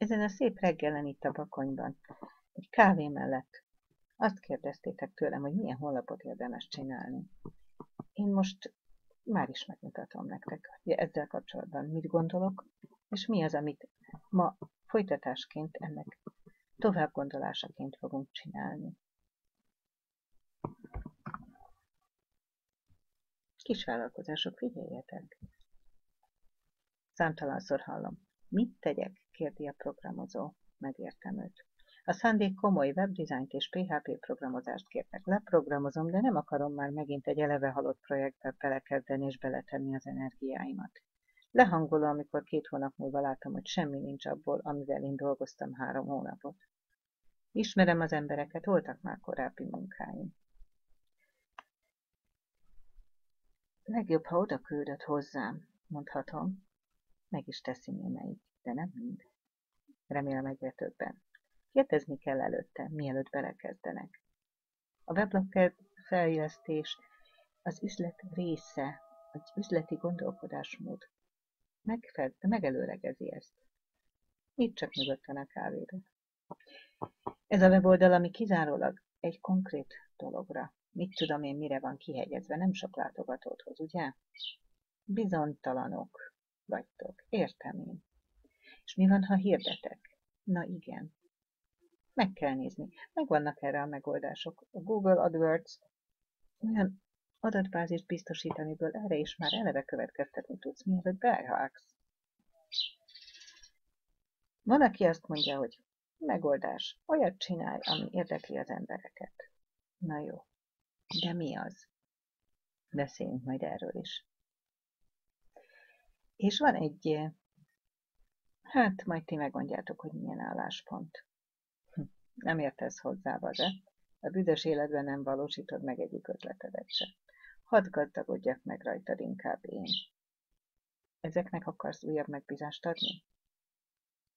Ezen a szép reggelen itt a bakonyban, egy kávé mellett, azt kérdeztétek tőlem, hogy milyen honlapot érdemes csinálni. Én most már is megmutatom nektek, hogy ezzel kapcsolatban mit gondolok, és mi az, amit ma folytatásként ennek tovább gondolásaként fogunk csinálni. Kisvállalkozások, figyeljetek! Számtalanszor hallom. Mit tegyek? Kérdi a programozó. Megértem őt. A szándék komoly webdizájnt és PHP programozást kértek. Leprogramozom, de nem akarom már megint egy eleve halott projektbe belekezdeni és beletenni az energiáimat. Lehangolom, amikor két hónap múlva látom, hogy semmi nincs abból, amivel én dolgoztam három hónapot. Ismerem az embereket, voltak már korábbi munkáim. Legjobb, ha oda küldött hozzám, mondhatom. Meg is teszi némelyik, de nem mind. Remélem egyre többen. Kérdezni kell előtte, mielőtt belekezdenek. A weblap fejlesztés az üzlet része, az üzleti gondolkodásmód. Megfed, megelőlegezi ezt. Itt csak nyugodtan a kávéra. Ez a weboldal, ami kizárólag egy konkrét dologra. Mit tudom én, mire van kihegyezve, nem sok látogatót hoz, ugye? Bizonytalanok vagytok, értem én. És mi van, ha hirdetek? Na igen, meg kell nézni. Megvannak erre a megoldások. A Google AdWords olyan adatbázist biztosít, amiből erre is már eleve következtetni tudsz, mielőtt beállsz. Van, aki azt mondja, hogy megoldás, olyat csinálj, ami érdekli az embereket. Na jó, de mi az? Beszéljünk majd erről is. És van egy, hát majd ti megmondjátok, hogy milyen álláspont. Nem értesz hozzá, de a büdös életben nem valósítod meg egyik ötletedet se. Hadd gazdagodjak meg rajtad inkább én. Ezeknek akarsz újabb megbízást adni?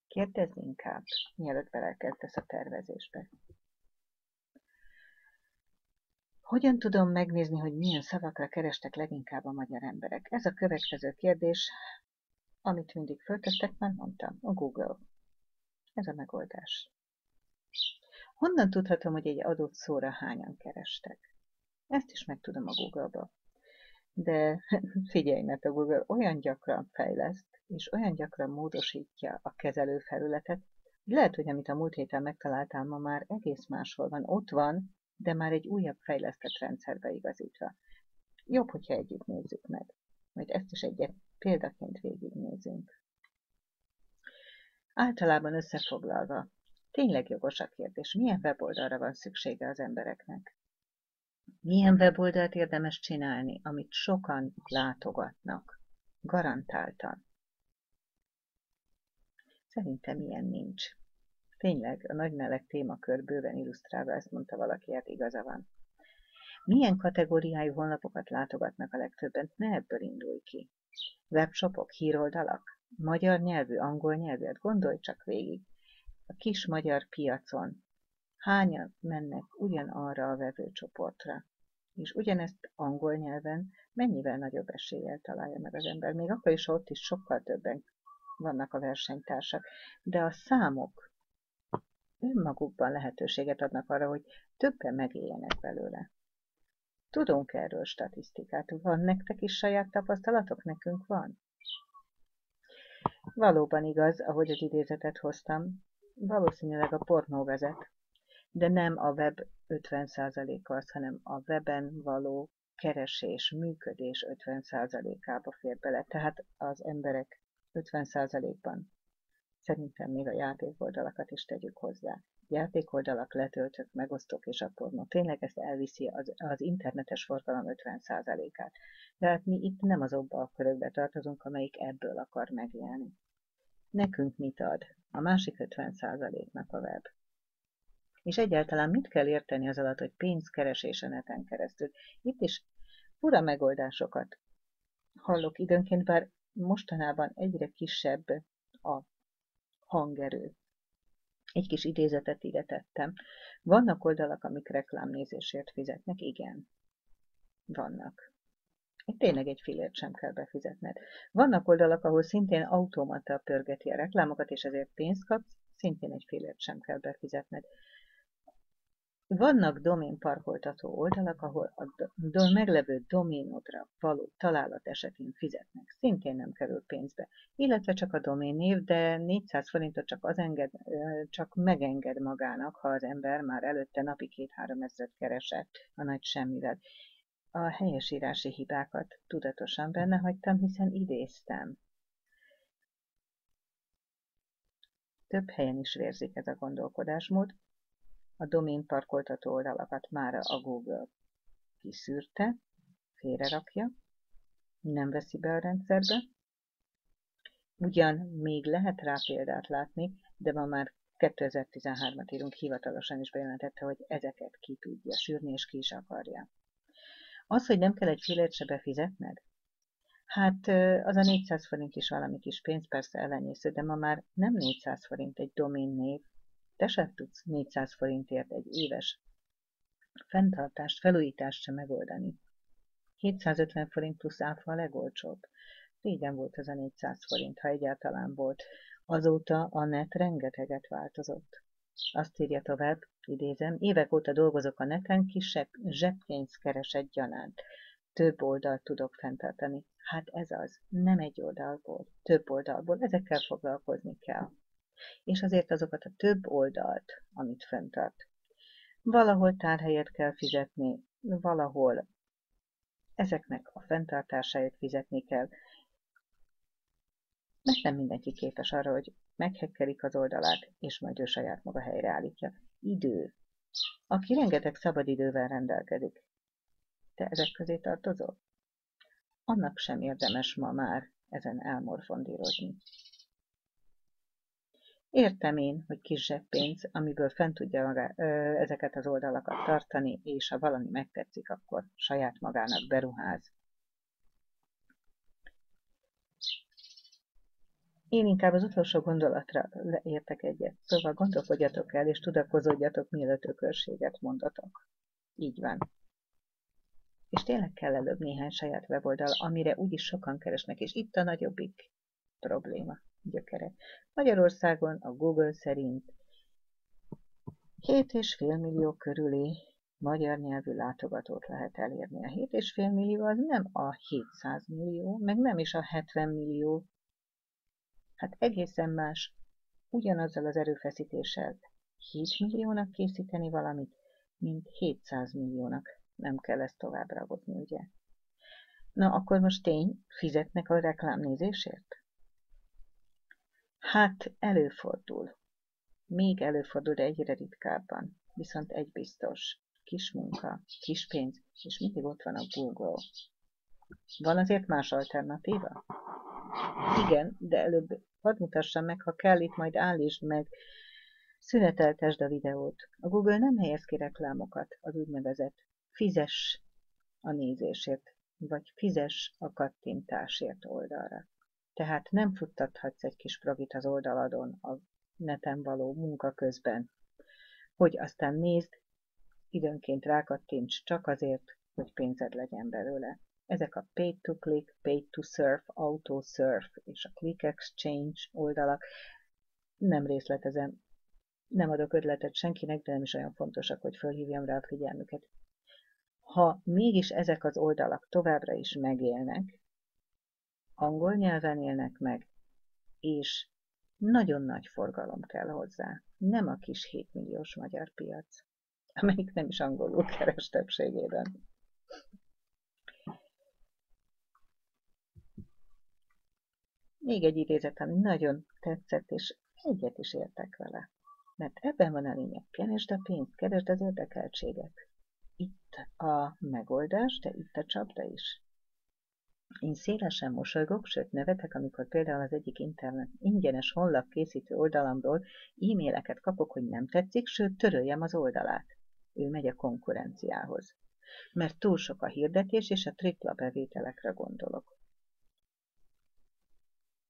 Kérdezz inkább, mielőtt belekezdesz a tervezésbe. Hogyan tudom megnézni, hogy milyen szavakra kerestek leginkább a magyar emberek? Ez a következő kérdés, amit mindig föltettek, már mondtam, a Google. Ez a megoldás. Honnan tudhatom, hogy egy adott szóra hányan kerestek? Ezt is megtudom a Google-ba. De figyelj, mert a Google olyan gyakran fejleszt, és olyan gyakran módosítja a kezelőfelületet, hogy lehet, hogy amit a múlt héten megtaláltál, ma már egész máshol van. Ott van, de már egy újabb fejlesztett rendszerbe igazítva. Jobb, hogyha együtt nézzük meg. Majd ezt is egy példaként végignézünk. Általában összefoglalva, Tényleg jogos a kérdés. Milyen weboldalra van szüksége az embereknek? Milyen weboldalt érdemes csinálni, amit sokan látogatnak? Garantáltan. Szerintem ilyen nincs. Tényleg, a nagy meleg témakör bőven illusztrálva ezt mondta valaki, hát igaza van. Milyen kategóriájú honlapokat látogatnak a legtöbben? Ne ebből indulj ki. Webshopok, híroldalak? Magyar nyelvű, angol nyelvű? Hát gondolj csak végig a kis magyar piacon hányan mennek ugyanarra a vevőcsoportra, és ugyanezt angol nyelven mennyivel nagyobb eséllyel találja meg az ember. Még akkor is ott is sokkal többen vannak a versenytársak, de a számok önmagukban lehetőséget adnak arra, hogy többen megéljenek belőle. Tudunk erről statisztikát. Van nektek is saját tapasztalatok? Nekünk van. Valóban igaz, ahogy az idézetet hoztam, Valószínűleg a pornó vezet, de nem a web 50%-a az, hanem a weben való keresés, működés 50%-ába fér bele. Tehát az emberek 50%-ban szerintem még a játékoldalakat is tegyük hozzá. Játékoldalak, letöltök, megosztok és a pornó. Tényleg ezt elviszi az, az internetes forgalom 50%-át. De hát mi itt nem azokba a körökbe tartozunk, amelyik ebből akar megélni. Nekünk mit ad? A másik 50%-nak a web. És egyáltalán mit kell érteni az alatt, hogy pénzkeresés a neten keresztül? Itt is fura megoldásokat hallok időnként, bár mostanában egyre kisebb a hangerő. Egy kis idézetet ide tettem. Vannak oldalak, amik reklámnézésért fizetnek? Igen. Vannak. Tényleg egy filért sem kell befizetned. Vannak oldalak, ahol szintén automata pörgeti a reklámokat, és ezért pénzt kapsz, szintén egy filért sem kell befizetned. Vannak doménparkoltató oldalak, ahol a do meglevő doménodra való találat esetén fizetnek. Szintén nem kerül pénzbe. Illetve csak a doménnév, de 400 forintot csak, az enged, csak megenged magának, ha az ember már előtte napi 2-3 ezeret keresett a nagy semmivel. A helyesírási hibákat tudatosan benne hagytam, hiszen idéztem. Több helyen is vérzik ez a gondolkodásmód, a domén parkoltató oldalakat már a Google kiszűrte, félrerakja, nem veszi be a rendszerbe. Ugyan még lehet rá példát látni, de ma már 2013-at írunk, hivatalosan is bejelentette, hogy ezeket ki tudja sűrni, és ki is akarja. Az, hogy nem kell egy fillért se befizetned, Hát az a 400 forint is valami kis pénz, persze elenyésző, de ma már nem 400 forint egy domén név, te sem tudsz 400 forintért egy éves fenntartást, felújítást sem megoldani. 750 forint plusz áfa a legolcsóbb. Régen volt ez a 400 forint, ha egyáltalán volt. Azóta a net rengeteget változott. Azt írja tovább, idézem, évek óta dolgozok a neten, kisebb zsebpénzt keresett gyanánt. Több oldalt tudok fenntartani. Hát ez az, nem egy oldalból, több oldalból, ezekkel foglalkozni kell és azért azokat a több oldalt, amit föntart. Valahol tárhelyet kell fizetni, valahol ezeknek a fenntartásáért fizetni kell, mert nem mindenki képes arra, hogy meghekkelik az oldalát, és majd ő saját maga helyreállítja. Idő. Aki rengeteg szabadidővel rendelkezik. Te ezek közé tartozol? Annak sem érdemes ma már ezen elmorfondírozni. Értem én, hogy kis zseppénz, amiből fent tudja maga, ö, ezeket az oldalakat tartani, és ha valami megtetszik, akkor saját magának beruház. Én inkább az utolsó gondolatra értek egyet, szóval gondolkodjatok el, és tudakozódjatok, mielőtt ökörséget mondatok. Így van. És tényleg kell előbb néhány saját weboldal, amire úgyis sokan keresnek, és itt a nagyobbik probléma gyökere. Magyarországon a Google szerint 7,5 millió körüli magyar nyelvű látogatót lehet elérni. A 7,5 millió az nem a 700 millió, meg nem is a 70 millió. Hát egészen más, ugyanazzal az erőfeszítéssel 7 milliónak készíteni valamit, mint 700 milliónak. Nem kell ezt tovább ragadni, ugye? Na, akkor most tény, fizetnek a reklámnézésért? Hát előfordul. Még előfordul, de egyre ritkábban. Viszont egy biztos. Kis munka, kis pénz, és mindig ott van a Google. Van azért más alternatíva? Igen, de előbb hadd mutassam meg, ha kell, itt majd állítsd meg, szüneteltesd a videót. A Google nem helyez ki reklámokat, az úgynevezett fizes a nézésért, vagy fizes a kattintásért oldalra. Tehát nem futtathatsz egy kis progit az oldaladon a neten való munka közben, hogy aztán nézd, időnként rákattints csak azért, hogy pénzed legyen belőle. Ezek a Pay to Click, Pay to Surf, Auto Surf és a Click Exchange oldalak. Nem részletezem, nem adok ötletet senkinek, de nem is olyan fontosak, hogy fölhívjam rá a figyelmüket. Ha mégis ezek az oldalak továbbra is megélnek, angol nyelven élnek meg, és nagyon nagy forgalom kell hozzá, nem a kis 7 milliós magyar piac, amelyik nem is angolul keres többségében. Még egy idézet, ami nagyon tetszett, és egyet is értek vele. Mert ebben van a lényeg. Keresd a pénzt, keresd az érdekeltséget. Itt a megoldás, de itt a csapda is. Én szélesen mosolygok, sőt nevetek, amikor például az egyik internet ingyenes honlap készítő oldalamról e-maileket kapok, hogy nem tetszik, sőt töröljem az oldalát. Ő megy a konkurenciához. Mert túl sok a hirdetés, és a tripla bevételekre gondolok.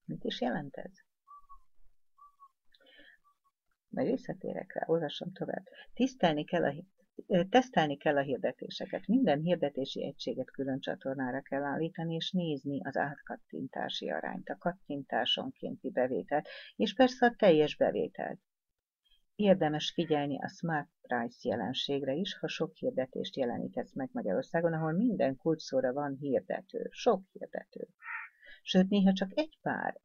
Mit is jelent ez? Majd visszatérek rá, olvasom tovább. Tisztelni kell a Tesztelni kell a hirdetéseket. Minden hirdetési egységet külön csatornára kell állítani, és nézni az átkattintási arányt, a kattintásonkénti bevételt, és persze a teljes bevételt. Érdemes figyelni a Smart Price jelenségre is, ha sok hirdetést jelenítesz meg Magyarországon, ahol minden kulcsszóra van hirdető, sok hirdető. Sőt, néha csak egy pár.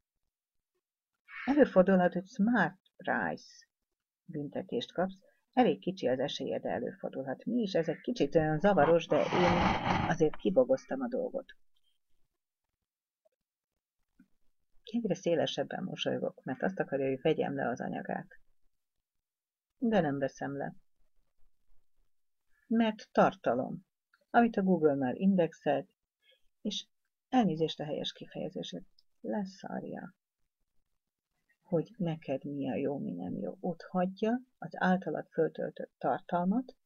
Előfordulhat, hogy Smart Price büntetést kapsz, elég kicsi az esélye, de előfordulhat. Mi is, ez egy kicsit olyan zavaros, de én azért kibogoztam a dolgot. Egyre szélesebben mosolygok, mert azt akarja, hogy vegyem le az anyagát. De nem veszem le. Mert tartalom, amit a Google már indexelt, és elnézést a helyes kifejezését, leszarja hogy neked mi a jó, mi nem jó. Ott hagyja az általad föltöltött tartalmat,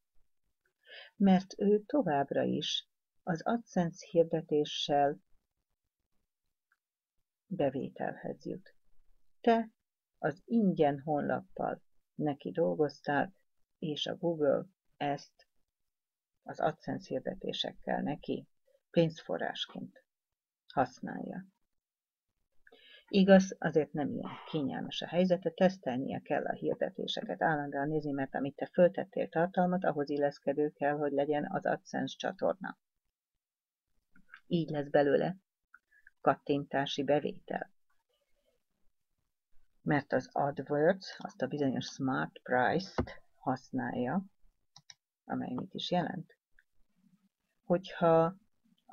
mert ő továbbra is az AdSense hirdetéssel bevételhez jut. Te az ingyen honlappal neki dolgoztál, és a Google ezt az AdSense hirdetésekkel neki pénzforrásként használja. Igaz, azért nem ilyen kényelmes a helyzete, tesztelnie kell a hirdetéseket, állandóan nézni, mert amit te föltettél tartalmat, ahhoz illeszkedő kell, hogy legyen az AdSense csatorna. Így lesz belőle kattintási bevétel. Mert az AdWords azt a bizonyos Smart Price-t használja, amely mit is jelent. Hogyha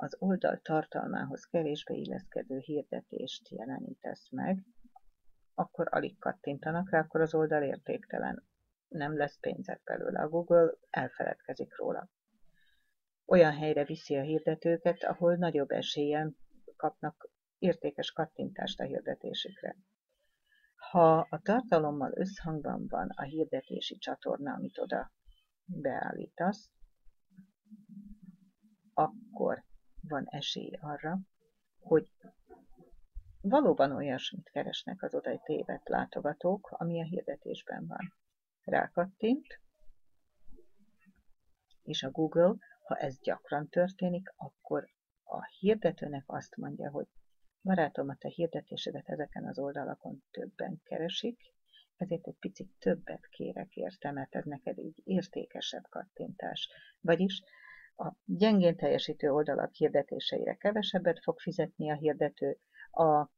az oldal tartalmához kevésbé illeszkedő hirdetést jelenítesz meg, akkor alig kattintanak rá, akkor az oldal értéktelen. Nem lesz pénzed belőle. A Google elfeledkezik róla. Olyan helyre viszi a hirdetőket, ahol nagyobb esélyen kapnak értékes kattintást a hirdetésükre. Ha a tartalommal összhangban van a hirdetési csatorna, amit oda beállítasz, akkor van esély arra, hogy valóban olyasmit keresnek az oda tévedt látogatók, ami a hirdetésben van. Rákattint, és a Google, ha ez gyakran történik, akkor a hirdetőnek azt mondja, hogy barátom, a te hirdetésedet ezeken az oldalakon többen keresik, ezért egy picit többet kérek érte, mert ez neked így értékesebb kattintás. Vagyis a gyengén teljesítő oldalak hirdetéseire kevesebbet fog fizetni a hirdető, a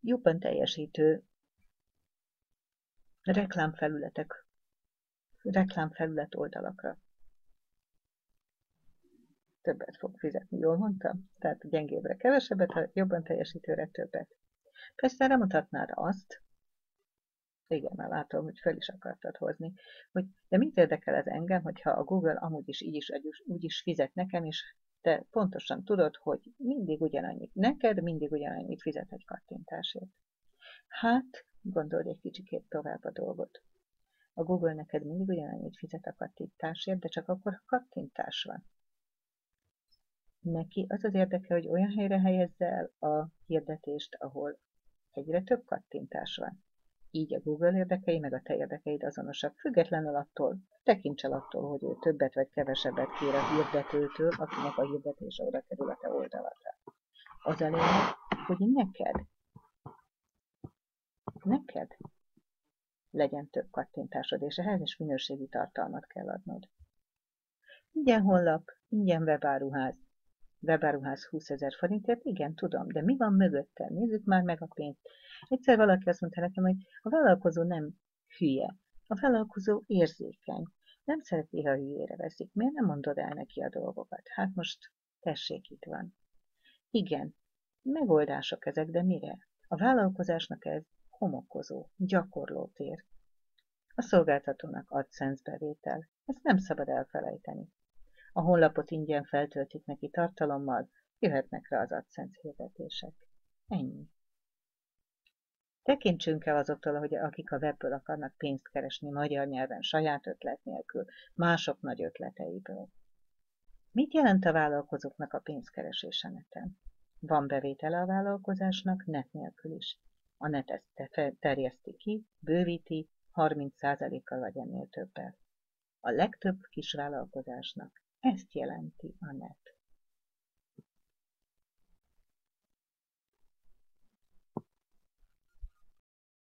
jobban teljesítő reklámfelületek, reklámfelület oldalakra többet fog fizetni, jól mondtam? Tehát gyengébbre kevesebbet, a jobban teljesítőre többet. Persze nem mutatnád azt, igen, már látom, hogy fel is akartad hozni, hogy de mit érdekel ez engem, hogyha a Google amúgy is így is úgy is fizet nekem, és te pontosan tudod, hogy mindig ugyanannyit, neked mindig ugyanannyit fizet egy kattintásért. Hát, gondold egy kicsikét tovább a dolgot. A Google neked mindig ugyanannyit fizet a kattintásért, de csak akkor, ha kattintás van. Neki az az érdeke, hogy olyan helyre helyezze el a hirdetést, ahol egyre több kattintás van. Így a Google érdekei meg a te érdekeid azonosak, függetlenül attól, tekints el attól, hogy ő többet vagy kevesebbet kér a hirdetőtől, akinek a hirdetése oda kerül a te oldaladra. Az a lényeg, hogy neked, neked legyen több kattintásod, és ehhez is minőségi tartalmat kell adnod. Ingyen honlap, ingyen webáruház, webáruház 20 ezer forintért, igen, tudom, de mi van mögötte? Nézzük már meg a pénzt. Egyszer valaki azt mondta nekem, hogy a vállalkozó nem hülye, a vállalkozó érzékeny. Nem szereti, ha hülyére veszik. Miért nem mondod el neki a dolgokat? Hát most tessék, itt van. Igen, megoldások ezek, de mire? A vállalkozásnak ez homokozó, gyakorlótér. A szolgáltatónak AdSense bevétel. Ezt nem szabad elfelejteni. A honlapot ingyen feltöltik neki tartalommal, jöhetnek rá az AdSense hirdetések. Ennyi. Tekintsünk el azoktól, hogy akik a webből akarnak pénzt keresni magyar nyelven, saját ötlet nélkül, mások nagy ötleteiből. Mit jelent a vállalkozóknak a pénzkeresése neten? Van bevétele a vállalkozásnak net nélkül is. A net ezt terjeszti ki, bővíti, 30%-kal vagy ennél többel. A legtöbb kisvállalkozásnak ezt jelenti a net.